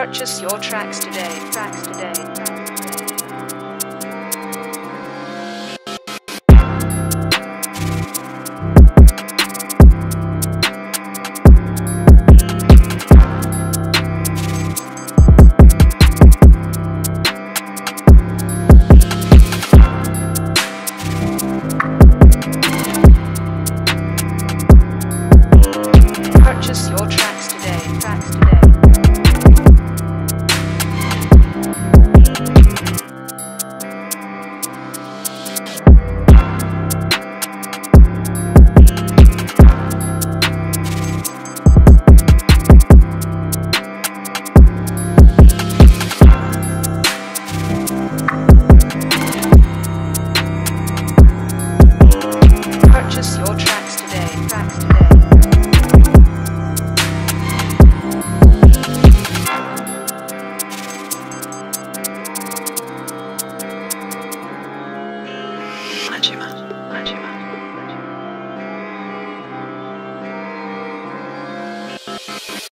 Purchase your tracks today. Tracks today. 去吧，快去吧。